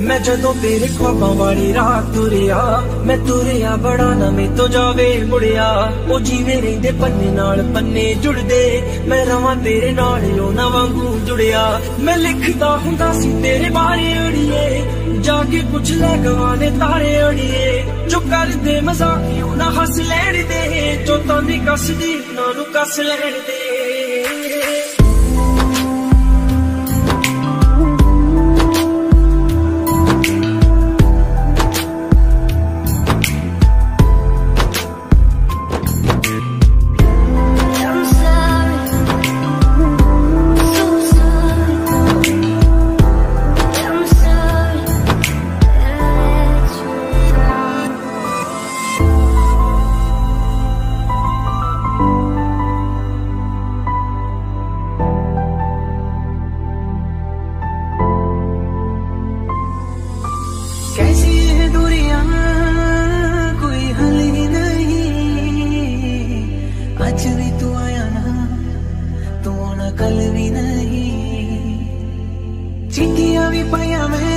ਮੈਂ ਜਦੋਂ ਤੇਰੇ ਖਵਾਬਾਂ ਵਾਲੀ ਰਾਤ ਤੁਰਿਆ, ਮੈਂ ਤੁਰਿਆ ਬੜਾ ਨਾ ਮੇ ਤੋਂ ਜਾਵੇ ਮੁੜਿਆ। ਉਹ ਜੀਵੇ ਰਹਿੰਦੇ ਪੰਨੇ ਨਾਲ ਪੰਨੇ ਜੁੜਦੇ, ਮੈਂ ਰਵਾਂ ਤੇਰੇ ਨਾਲ ਉਹ ਵਾਂਗੂ ਜੁੜਿਆ। ਮੈਂ ਲਿਖਦਾ ਹੁੰਦਾ ਸੀ, ਤੇਰੇ ਬਾਰੇ ਅੜੀਏ। ਜਾ ਕੇ ਪੁੱਛ ਲੈ ਗਵਾਨੇ ਤਾਰੇ ਅੜੀਏ। ਜੋ ਕਰਦੇ ਮਜ਼ਾਕ ਨਾ ਹੱਸ ਲੈਣ ਦੇ। ਜੋ ਤਾਂ ਨਹੀਂ ਕੱਸਦੀ ਨਾ ਨੂੰ ਕੱਸ ਲੈਣ ਦੇ। ਅੱਜ ਵੀ ਤੂੰ ਆਇਆ ਨਾ ਤੂੰ ਨਾ ਕੱਲ ਵੀ ਨਹੀਂ। ਚਿੱਠੀਆਂ ਵੀ ਪਾਇਆ ਮੈਂ